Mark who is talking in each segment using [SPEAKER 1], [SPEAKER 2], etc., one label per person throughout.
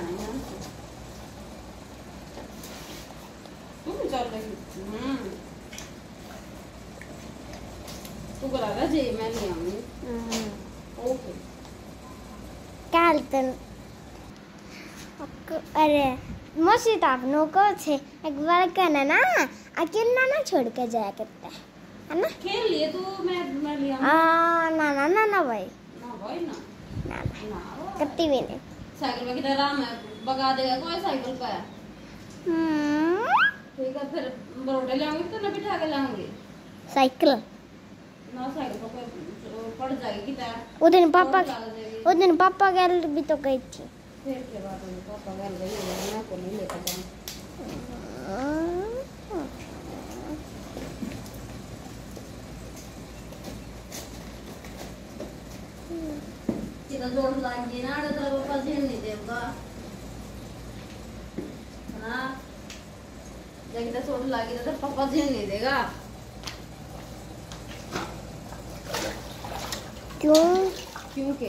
[SPEAKER 1] बनाना तू करा मैं ले आऊँगी ओके
[SPEAKER 2] કાલતન અરે મસ્જિદ આપનો કહો છે એકવાર કને ના અકેલા है ना
[SPEAKER 1] खेल लिए तो मैं मैं लिया
[SPEAKER 2] हाँ ना ना ना ना भाई
[SPEAKER 1] ना भाई ना
[SPEAKER 2] ना कितनी भी नहीं
[SPEAKER 1] साइकिल पे किधर राम है? भगा देगा कोई साइकिल पे?
[SPEAKER 2] हम्म,
[SPEAKER 1] ठीक है फिर बरोडे ले आऊँगी तो ना बिठा के लाऊँगी?
[SPEAKER 2] साइकिल।
[SPEAKER 1] ना साइकिल पर कोई पड़ जाएगी किधर?
[SPEAKER 2] वो दिन पापा वो दिन पापा गैल भी तो गई थी।
[SPEAKER 1] फिर के बाद पापा घर गई होगी मैं को नहीं लेकर जाऊँ तिथं जोड लागली ना तर पप्पा झेल नाही देव का हा एकदा सोड लागली तर पप्पा झेल नाही देगा।
[SPEAKER 2] क्यों?
[SPEAKER 1] क्योंकि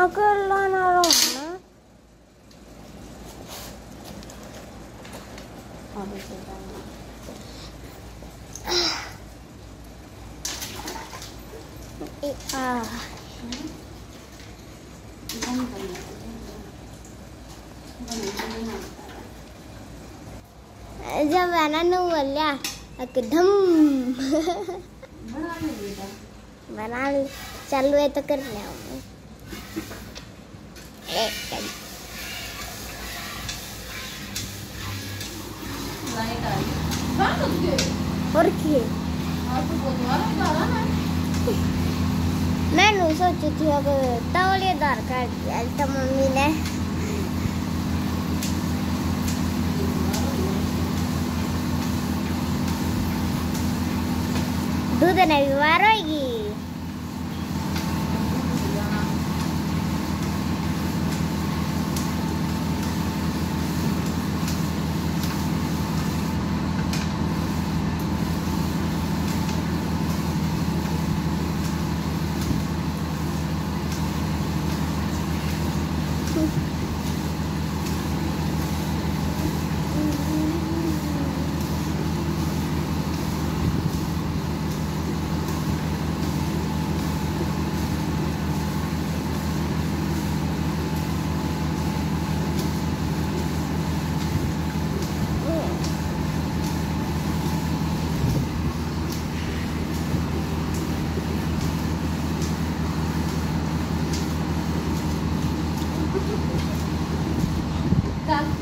[SPEAKER 2] अकेला ना रहो ना।
[SPEAKER 1] हाँ बिल्कुल
[SPEAKER 2] आ
[SPEAKER 1] बंद करना। बंद करना।
[SPEAKER 2] जब आना न बोलिया एकदम
[SPEAKER 1] बना
[SPEAKER 2] ली, चालू है तो कर लिया और मैंने सोची थी, अब तौलियेदार कर दिया मम्मी ने। दूध ने बीमार
[SPEAKER 1] Ka.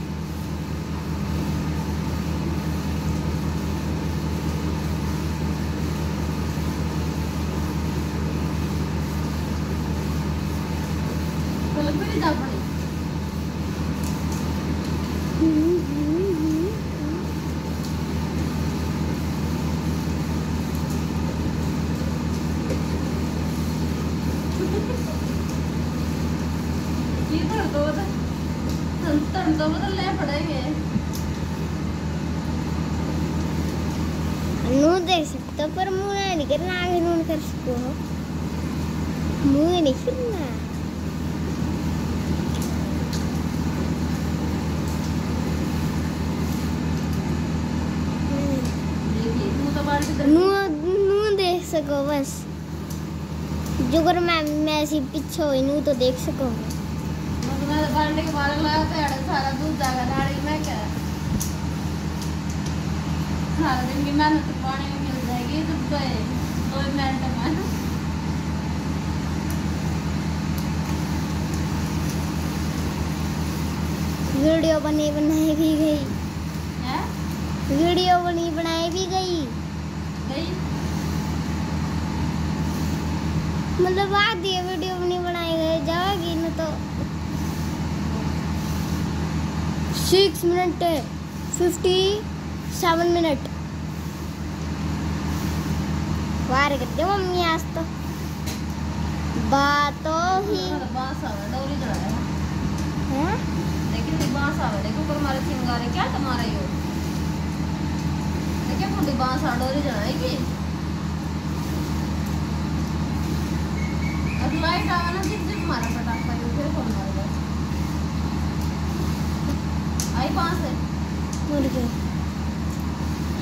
[SPEAKER 1] கரண்ட் ஆஃப் பண்ணு ਤੁਹਾਨੂੰ ਤਾਂ ਬਦਲ ਲੈ ਪੜਾਂਗੇ ਨੂੰ ਦੇਖ
[SPEAKER 2] ਸਕਦਾ ਪਰ ਮੂੰਹ ਨਹੀਂ बस। जो अगर मैं मैं ऐसी पीछे हुई नू तो देख सको।
[SPEAKER 1] तो यार सारा दिन की मेहनत पानी में मिल जाएगी तो दो मिनट में
[SPEAKER 2] वीडियो बनी बनाई भी गई। वीडियो बनी बनाई भी गई।
[SPEAKER 1] गई?
[SPEAKER 2] मतलब आधी वीडियो बनी बनाई गई जाएगी ना तो। Six minute fifty seven minute वार करते मम्मी आज तो। बातों ही।
[SPEAKER 1] बाँस आवे डोरी चढ़ाया
[SPEAKER 2] हैं।
[SPEAKER 1] लेकिन ये आवे देखो पर हमारे सिंगारे क्या तुम्हारा यो फुटी बाँस आ डोरी जिस जिस मारा आई बाँस है
[SPEAKER 2] मुर्गे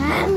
[SPEAKER 2] हम